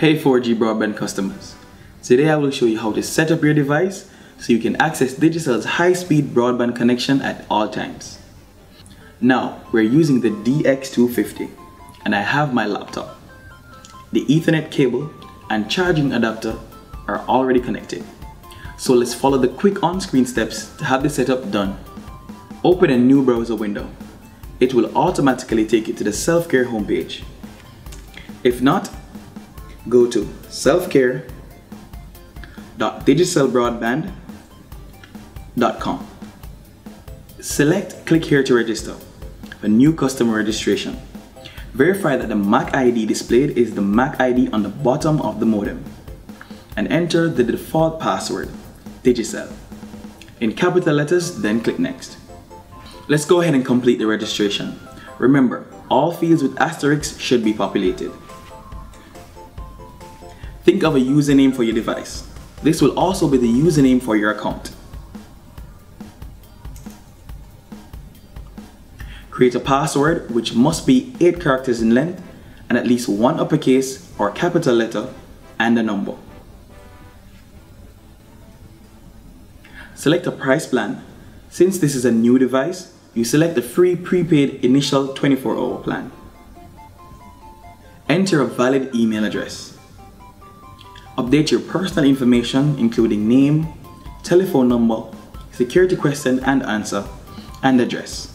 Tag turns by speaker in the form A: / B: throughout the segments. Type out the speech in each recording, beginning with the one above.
A: Hey 4G broadband customers. Today I will show you how to set up your device so you can access Digicel's high-speed broadband connection at all times. Now, we're using the DX250 and I have my laptop. The Ethernet cable and charging adapter are already connected. So let's follow the quick on-screen steps to have the setup done. Open a new browser window. It will automatically take you to the self-care homepage. If not, go to selfcare.digicelbroadband.com. Select click here to register a new customer registration. Verify that the MAC ID displayed is the MAC ID on the bottom of the modem and enter the default password, Digicel. In capital letters, then click next. Let's go ahead and complete the registration. Remember, all fields with asterisks should be populated. Think of a username for your device. This will also be the username for your account. Create a password which must be 8 characters in length and at least one uppercase or capital letter and a number. Select a price plan. Since this is a new device, you select the free prepaid initial 24 hour plan. Enter a valid email address. Update your personal information including name, telephone number, security question and answer, and address.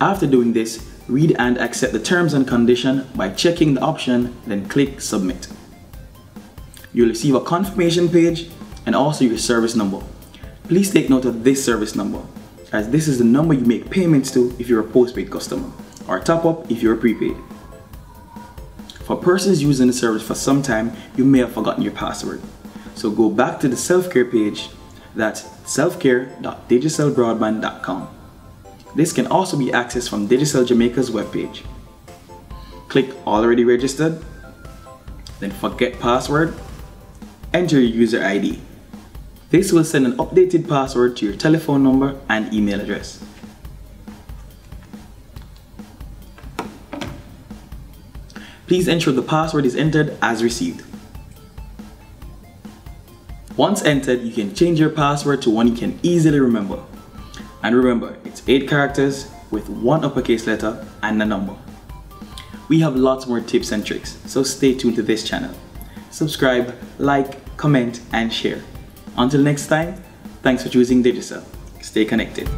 A: After doing this, read and accept the terms and condition by checking the option, then click submit. You'll receive a confirmation page and also your service number. Please take note of this service number as this is the number you make payments to if you're a postpaid customer or top up if you're prepaid. For persons using the service for some time, you may have forgotten your password. So go back to the self-care page, that's selfcare.digicelbroadband.com. This can also be accessed from Digicel Jamaica's webpage. Click already registered, then forget password, enter your user ID. This will send an updated password to your telephone number and email address. Please ensure the password is entered as received. Once entered, you can change your password to one you can easily remember. And remember, it's 8 characters with one uppercase letter and a number. We have lots more tips and tricks, so stay tuned to this channel. Subscribe, like, comment, and share. Until next time, thanks for choosing Digicel. Stay connected.